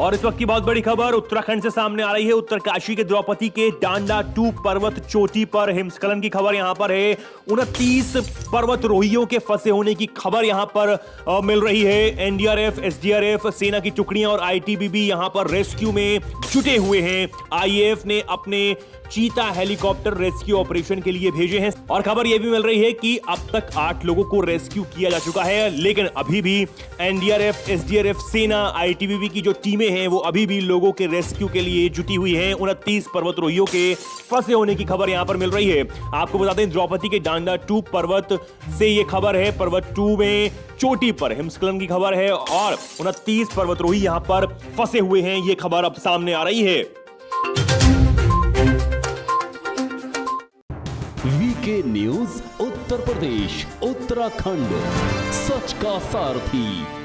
और इस वक्त की बहुत बड़ी खबर, उत्तराखंड से सामने आ रही है उत्तरकाशी के द्रौपदी के डांडा टू पर्वत चोटी पर। हिमस्खलन की खबर यहाँ पर है। उनतीस पर्वत रोहियों के फंसे होने की खबर यहाँ पर मिल रही है। एनडीआरएफ, एसडीआरएफ, सेना की टुकड़ियाँ और आईटीबीबी यहाँ पर रेस्क्यू में जुटे हुए हैं। आईएएफ ने अपने चीता हेलीकॉप्टर रेस्क्यू ऑपरेशन के लिए भेजे हैं। और खबर यह भी मिल रही है कि अब तक आठ लोगों को रेस्क्यू किया जा चुका है, लेकिन अभी भी एनडीआरएफ, एसडीआरएफ, सेना, आईटीबीपी की जो टीमें हैं, वो अभी भी लोगों के रेस्क्यू के लिए जुटी हुई हैं। उनतीस पर्वतरोहियों के फंसे होने की खबर यहाँ पर मिल रही है। आपको बता दें, द्रौपदी के डांडा टू पर्वत से ये खबर है। पर्वत टू में चोटी पर हिमस्खलन की खबर है और उनतीस पर्वतरोही यहाँ पर फंसे हुए हैं। ये खबर अब सामने आ रही है। VK news Uttar Pradesh Uttarakhand. सच का सारथी।